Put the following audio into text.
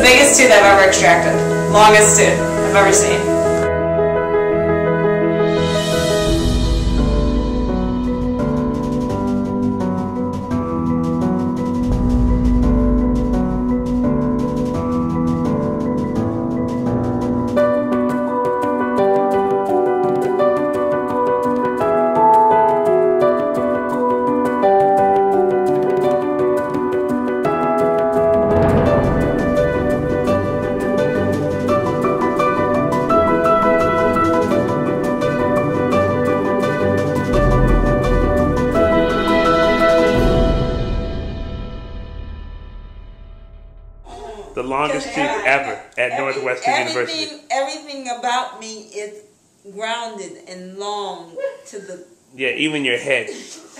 biggest tooth I've ever extracted. Longest tooth I've ever seen. The longest Every- ever uh, at every- Northwestern everything, University. Everything about me is grounded and long to the. Yeah, even your head.